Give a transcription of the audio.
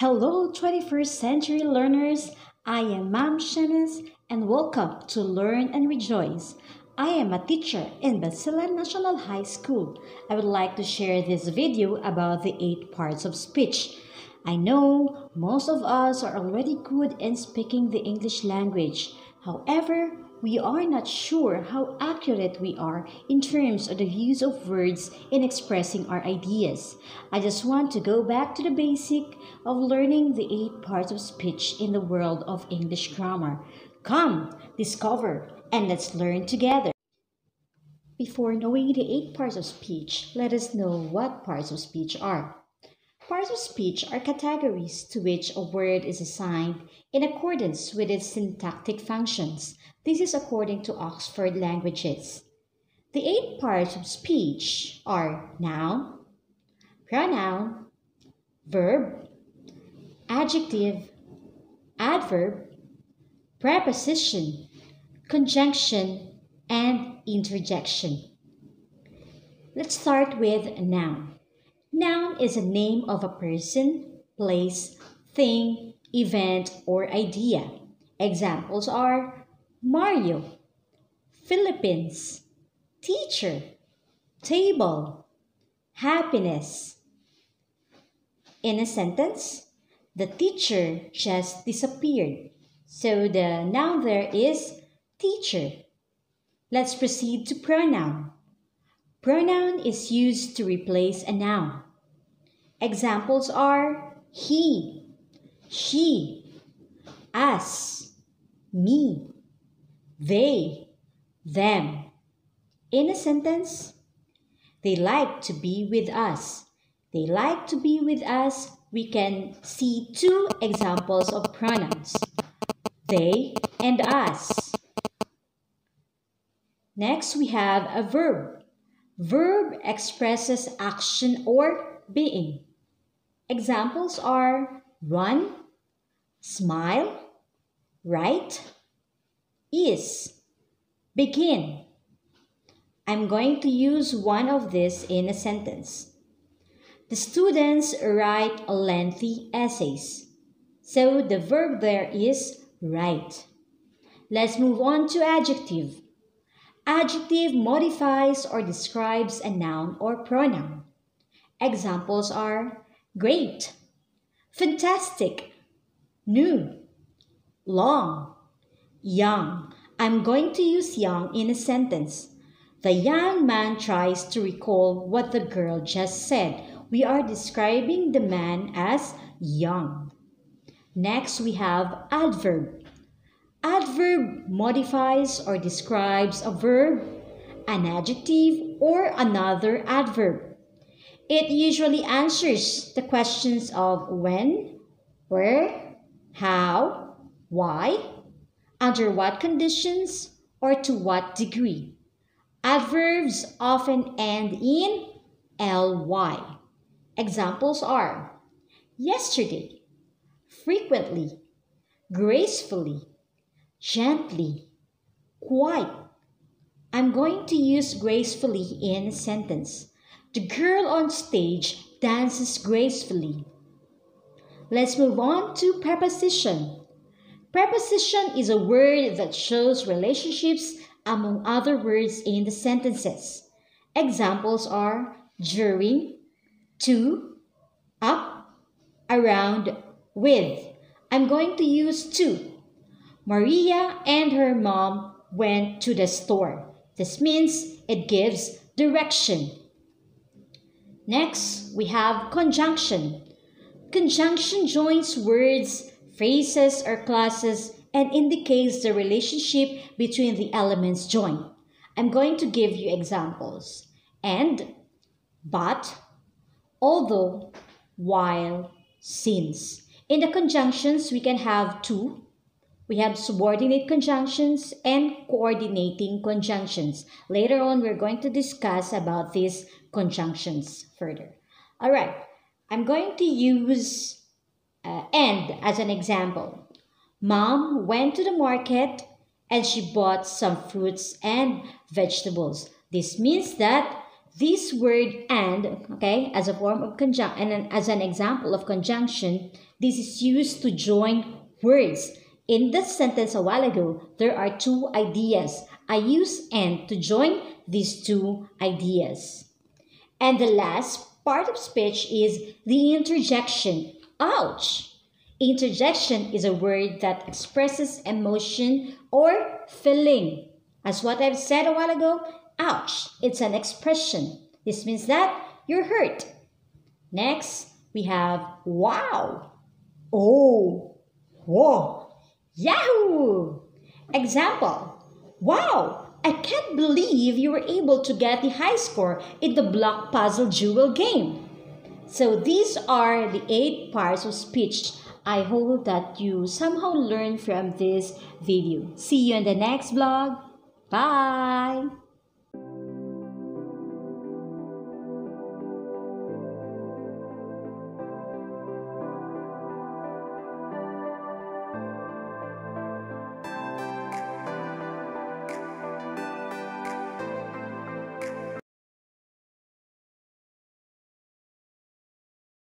Hello, 21st century learners. I am Mam Shenes and welcome to Learn and Rejoice. I am a teacher in Basilan National High School. I would like to share this video about the eight parts of speech. I know most of us are already good in speaking the English language. However, we are not sure how accurate we are in terms of the use of words in expressing our ideas. I just want to go back to the basic of learning the eight parts of speech in the world of English grammar. Come, discover, and let's learn together. Before knowing the eight parts of speech, let us know what parts of speech are. Parts of speech are categories to which a word is assigned in accordance with its syntactic functions. This is according to Oxford Languages. The eight parts of speech are noun, pronoun, verb, adjective, adverb, preposition, conjunction, and interjection. Let's start with noun. Noun is a name of a person, place, thing, event, or idea. Examples are Mario, Philippines, teacher, table, happiness. In a sentence, the teacher just disappeared. So the noun there is teacher. Let's proceed to pronoun. Pronoun is used to replace a noun. Examples are he, she, us, me, they, them. In a sentence, they like to be with us. They like to be with us. We can see two examples of pronouns they and us. Next, we have a verb. Verb expresses action or being. Examples are run, smile, write, is, begin. I'm going to use one of these in a sentence. The students write lengthy essays. So the verb there is write. Let's move on to adjective. Adjective modifies or describes a noun or pronoun. Examples are great, fantastic, new, long, young. I'm going to use young in a sentence. The young man tries to recall what the girl just said. We are describing the man as young. Next, we have adverb. Adverb modifies or describes a verb, an adjective, or another adverb. It usually answers the questions of when, where, how, why, under what conditions, or to what degree. Adverbs often end in ly. Examples are yesterday, frequently, gracefully, gently, quite. I'm going to use gracefully in a sentence. The girl on stage dances gracefully. Let's move on to preposition. Preposition is a word that shows relationships among other words in the sentences. Examples are during, to, up, around, with. I'm going to use to. Maria and her mom went to the store. This means it gives direction. Next, we have conjunction. Conjunction joins words, phrases, or clauses and indicates the relationship between the elements joined. I'm going to give you examples. And, but, although, while, since. In the conjunctions, we can have to, we have subordinate conjunctions and coordinating conjunctions. Later on, we're going to discuss about these conjunctions further. All right, I'm going to use uh, and as an example. Mom went to the market and she bought some fruits and vegetables. This means that this word and, okay, as a form of conjunction and as an example of conjunction, This is used to join words. In the sentence a while ago, there are two ideas. I use and to join these two ideas. And the last part of speech is the interjection. Ouch! Interjection is a word that expresses emotion or feeling. As what I've said a while ago, ouch, it's an expression. This means that you're hurt. Next, we have wow. Oh, whoa, yahoo! Example, wow, I can't believe you were able to get the high score in the block puzzle jewel game. So these are the eight parts of speech. I hope that you somehow learned from this video. See you in the next vlog. Bye!